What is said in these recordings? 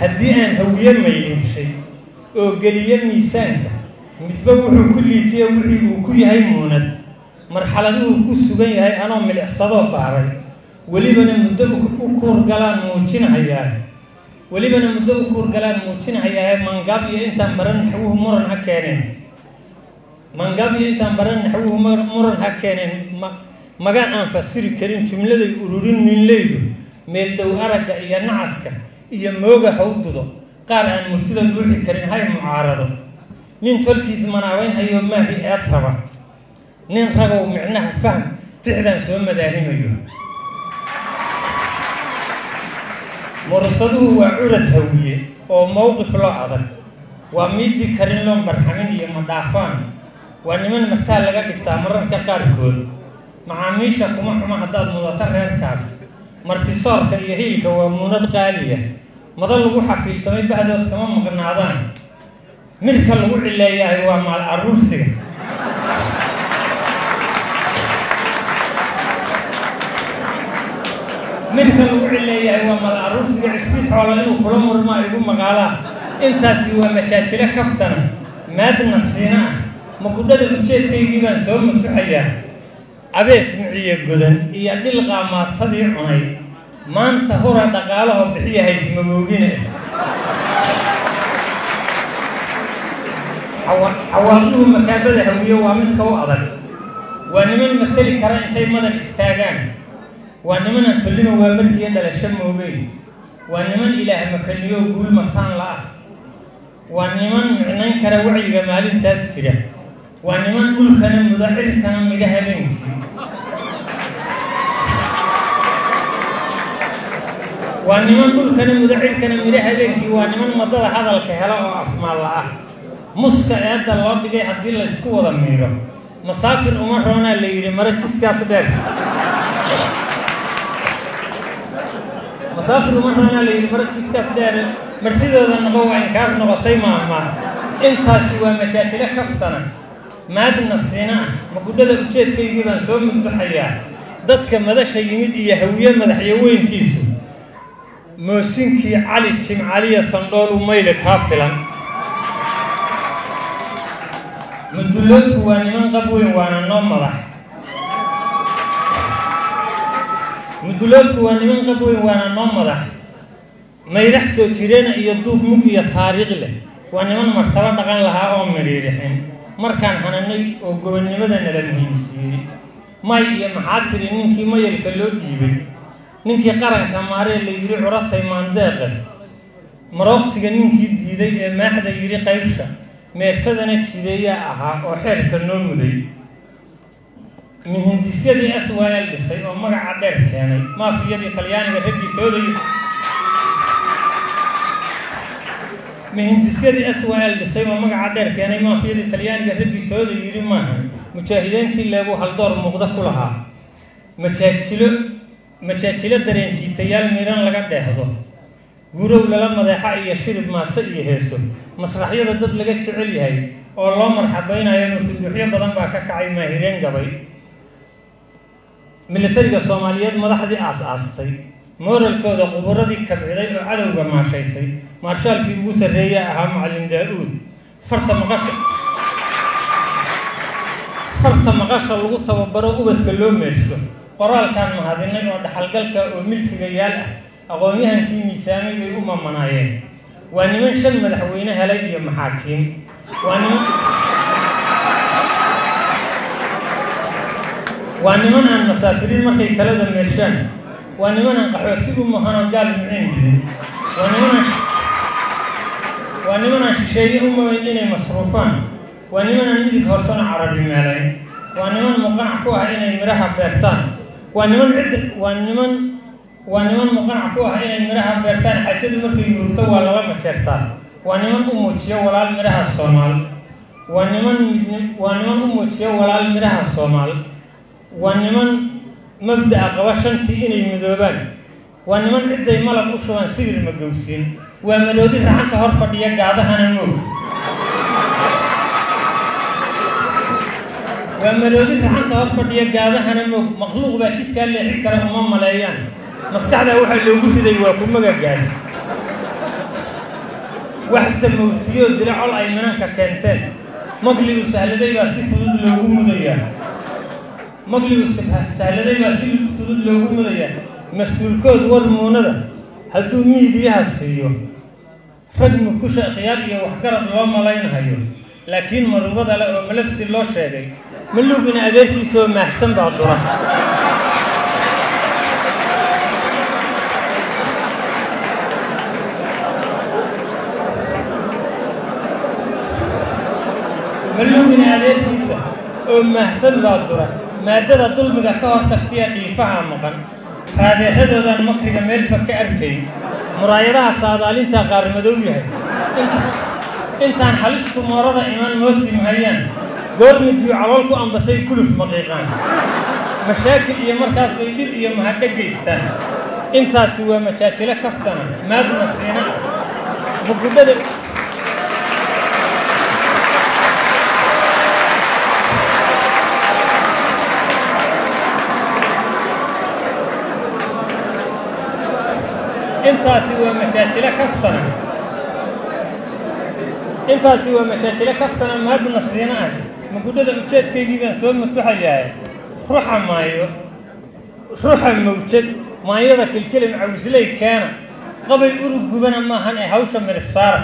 haddii aan hawiye maylinshay oo geliyo miisaanka midba wuxuu ku liitiya wixii uu ku yahay muunad. Marxaladuhu ku sugan yahay anoo milicsadoo baaray. Welibana muddo u kuurgalaan muujinahayaa. Welibana muddo u kuurgalaan muujinahayaa mangaab iyo intaan baran naxwuhu muran ha keeneen. Mangaab iyo intaan baran naxwuhu muran ha keeneen. Magaan aan fasiri karin jumladay ururin ninleydu meeldhow aragga iyo nacaska iyo mooga hawdudo qaar aan murtida dhuuxi karin hay mucaarado nin tolkiis manaabeynhayo maahi eed raba. Nin ragow micnaha fahm tixdaan soo madaahinayo mursaduhu waa curad hawiye oo mowqif loo adag. Waa miidi karin loo barxamin iyo madhaafaan waa niman mataa laga dhigtaa mararka qaarkood. Macaamiisha kuma xumo haddaad mudato reerkaas. Martisoorka iyo hiilka waa muunad qaaliya mada lagu xafiiltamay bahdood kama maqnaadaan. Midka lagu cileeyahay waa maal aruursiga midka lagu cileeyahay waa maal aruursiga cisbiid xoolo inuu kula murmaa igu maqaalaa intaasi waa majaajilo kaftana. Maadna siina. Ah magudhada ujeedkaygii baan soo mutuxayaa. Abees miciye godan iyo dhil qaamaatadii cunay maanta hura dhaqaalaho bixiya haysmagoogine xawaalduhu makaabada hawiye waa midka u adag. Waa niman mateli kara intay madag istaagaan. Waa nimanaan tollima waa margiya dhalasho moogeyn waa niman ilaah makaniyo guul mataan la-ah waa niman micnayn kara wacyiga maalintaas jira. Waa niman dhulkana mudo cirkana midho habeenkii waa niman dhulkana mudo cirkana midho habeenkii waa niman madada hadalka hela oo afmaalla ah. Muska eedda loo dhigay haddii laysku wada miiro. Masaafir uma roonaa la yidhi maro jidkaas dheer. Masaafir uma roonaa la yidhi maro jidkaas dheer. Martidooda noqo waa inkaar noqotay maahmaa intaasi waa majaajilo kaftana. Maadna siina ah magudhada ujeedkaygii baan soo mudduxayaa. Dadka madasha yimid iyo hawiye madaxyaweyntiisu moosinkii cali jimcaliya sandhoolu maylig haa filan. Mudulloodku waa niman qab weyn waana noo madax. Mudulloodku waa niman qab weyn waana noo madax. Mayrax soo jireena iyo duub mug iyo taariikh leh. Waa niman martabo dhaqan lahaa oo midhiirixin markaan hananay oo gobonnimada nala muhiimsiiyey may iyo maxaa tiri ninkii mayalka loo dhiibay ninkii qaranka maaree la yidhi curatay maandeeqe marooqsiga ninkii diiday ee maaxda yidhi qaybsha meertadana jideeyaa ahaa oo xeerka noo muday. Mihindisyadii s y l dhisay oo magaca dheer keenay. Maafiyadii talyaaniga raggii tooday mihindisyadii s y l dhisay oo magaca dheer keenay. Maafiyadii talyaaniga raggii tooda yidhi maaha. Mujaahidiintii leegu haldoor muuqda ku lahaa. Majaajilo majaajilo dareenjiitayaal miiran laga dheexdo gurow lala madeexa iyo shirib maase iyo heeso. Masraxyada dad laga jecel yahay oo loo marxabaynayo murtuduuxyo badan baa ka kacay maahireen gabay. Militariga soomaaliyeed madaxdii aas-aastay. Mooralkooda quburadii kabciday oo cadowga maashaysay. Maarshaalkii ugu sarreeya ahaa macallin daa-uud. Farta maqasha farta maqasha lagu tababaro ubadka loo meersho qoraalkaan mahadinay oo dhaxalgalka oo milkiga yaal ah aqoon-yahankii miisaamay bay u mamanaayeen. Waa niman shan madaxweyne helay iyo maxaakiim waa niman aan masaafiriin markay talada meershaan waa niman aan qaxooti u mahanoo gaal micin didin waa nimanaan waa nimanaan shisheeye u mabayn inay masruufaan. Waa nimanaan midig hoosena carabi meelayn waa niman muqanac ku ah inay midhaha beertaan waa niman cidda waa niman waa niman muqanac ku ah inay midhaha beertaan. Xajadu markay murugto waa lala majeertaa waa niman u muujiyo walaal midhaha soomaal. Waa niman waa niman u muujiyo walaal midhaha soomaal. Waa niman mabda'a qaba shantii inay midoobaan. Waa niman cidday malab u shubaan sibir ma gowsiin. Waa maroodi racanta hor fadhiya gaadahana moog waa maroodi racanta hor fadhiya gaadahana moog makhluuq baa jidkaa leexi kara uma maleeyaan. Maskaxdaa waxaa loogu riday waa ku magagaas wax samowtiyoo dila col ay minanka keenteen. Magligu sahladay baa si fudud loogu mudayaa. Magligu sahladay baa si fudud loogu mudayaa. Mas'uulkood war muunada hadduu miidiyaha siiyo rag mukusha khiyaar iyo waxgarad loo malaynahayo لكن من الوضع ملبس الله شيء من لو كان أدرك يسوي محسن بعض الله من لو كان أدرك يسوي محسن بعض الله ما ترى طول من كهر تفتيا الفاعة مقن هذا هذا ذا المكر جميل فكأركي. مرايرة صادالين تقارن مدوبيه انت intaan halistu moorada iman moosim hayaan goormiduu calool ku ambatay kuluf maqiiqaan mashaakil iyo markaas bay dhib iyo mahadho geystaan. Intaasi waa majaajilo kaftana maadna siina. Mugudhada intaasi waa majaajilo kaftana intaasi waa majaajilo kaftana maadna siina ah mugudhada ujeedkaygii baan soo matuxayahay ruxa maayo ruxa mawjad maayada kilkilim cawsley keena. Qabay urug gubana maahan ee hawsha midhif saara.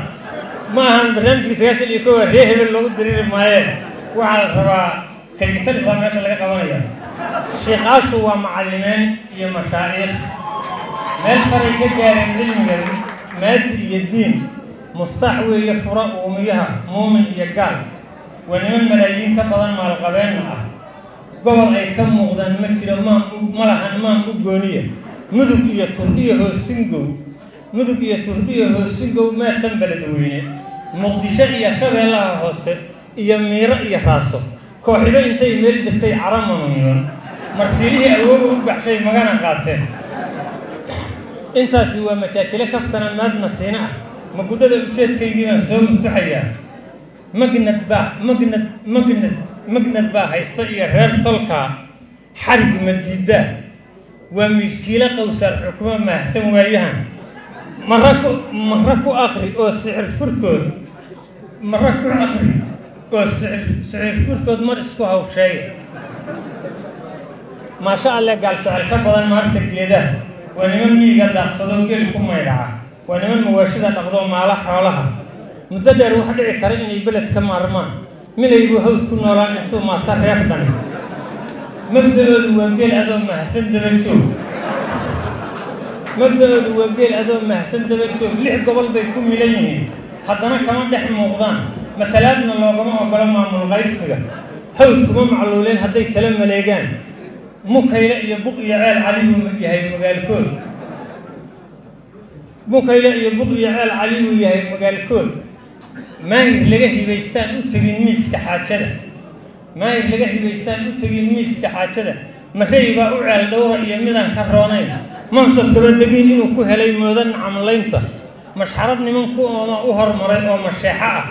Ma ahan barnaamijka sagaashan iyo kowa ree hebel loogu diriiri maayee waxaa la rabaa kaligitalisaa meesha laga qabanaya sheikaashu waa macallimeen iyo mashaariikh. Meel saray ka gaareen cilmiga maadi iyo diin muftaax weeye fura uumiyaha muumin iyo gaal. Waa niman malaayiin ka badan maalqabeenna ah. Gobol ay ka muuqdaan ma jiro maan ma lahan maan u gooniya. Mudug iyo turdhiyo hoosingow mudug iyo turdhiyo hoosingow meedsan beledweyne muqdisho iyo shabeellaha hoose iyo miiro iyo raaso. Kooxibo intay meel degtay caramanuyon martiilihii awooga u baxshay magana qaateen. Intaasi waa majaajilo kaftana maadna siina ah magudhada ujeedkaygii baan soo mutuxayaa magnad baa magnad magnad magnad baa haysta iyo reer tolkaa xarig madiidaa waa miiskiilo qowsaar xukumo maahsan waayahan. Mara ku mara ku akri oo sicir furkood mara ku akri oo sicir sicir furkood mar isku hawsheeya maasha alle gaal jecel ka badan maarta geedaha. Waa niman miiga daaqsadoo geli ku maydhaca waa niman mawaashida dhaqdoo maala xoolaha. Muddo dheer waxa dhici kara inay beled ka maarmaan. Milaygu hawd ku noolaan intuu maata reer dhan mabda-oodu waa geel adoo mahadsan daba joog. Waa geel adoo mahadsan daba joog. Lix gobol bay ku milan yihiin. Haddana kama dhex muuqdaan. Matalaadna loogama ogolo maamul qaybsiga. Hawd kuma macluuleen hadday tala maleegaan. Mukayle iyo buq iyo ceel cali buu yahay magaalkood mukayle iyo buq iyo ceel cali buu yahay magaalkood. Maahir laga hibaystaan u tegin miiska xaajada? Maahir laga hibaystaan u tegin miiska xaajada? Marey baa u ceel dhowra iyo midaan ka roonayn. Mansab dabadegiin inuu ku helay moodan camlaynta. Mashxarad niman ku ooma u hormaray oo masheexo ah.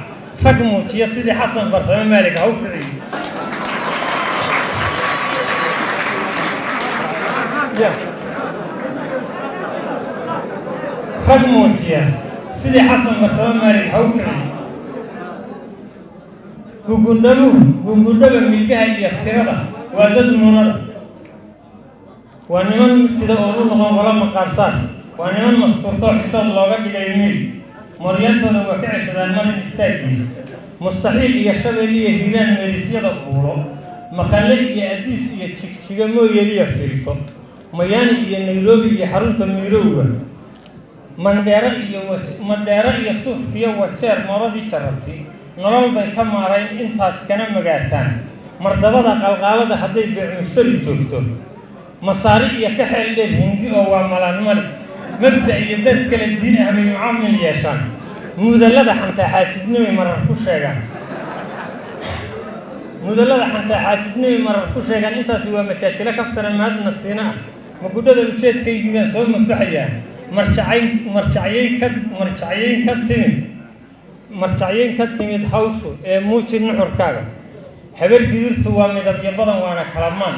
Rag muujiya sidii xasan barsame maalig ha u kiciyo rag muujiya sidii xasan barsame maalig ha u kiciyo gugundhaluhu gugundhaba milgaha iyo tirada waa dad muunada waa niman mitida oo u noqon wala maqaarsaar. Waa niman maskuurtoo xisood looga dhigay miil. Moryantooda waa ka ceshadaan marin istaagiis mustaxiil iyo shabeel iyo hiiraan meelisyada buulo maqalle iyo adiis iyo jigjiga mooyeliya fiilto mayaani iyo nairobi iyo xarunta miirowga mandheero iyo mandheero iyo suufkiyo wajeer mooradii jarati nolol bay ka maarayn intaas kana magaataan. Mardabada qalqaalada hadday beecmushtari joogto. Masaari iyo ka xeel dheer hindi oo waa malanmali mabda iyo dad kale diin ah bay mucaamil yeeshaan. Mudallada xantaa xaasidnimay marar ku sheegaan. Mudallada xantaa xaasidnimay marar ku sheegaan. Intaasi waa majaajilo kaftana mahadna siina. Ah magudhada ujeedkaygii baan soo matuxayaa marjacay marjacyayn ka timid. Marjacyayn ka timid hawshu ee muuji nuxurkaaga habar gidirtu waa midabyo badan waana kalamaan.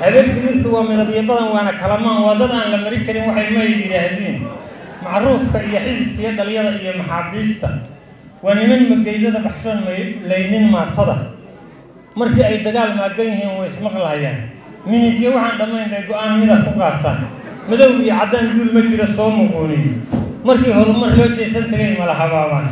Habeen bidirtu waa midabyo badan waana kalamaan. Waa dad aan la mari karin waxay may yidhaahdeen. Macruufka iyo xididka iyo dhalyada iyo maxaabiista. Waa niman mageydada baxshoon laynin maatada. Markii ay dagaal maagan yihiin way ismaqlahayaan minidyo waxaan dhammayn bay go'aan mida ku qaataan madow iyo caddaan duul ma jiro soo muquuniyo markii horumar loo jeesan tagay mala habaabaan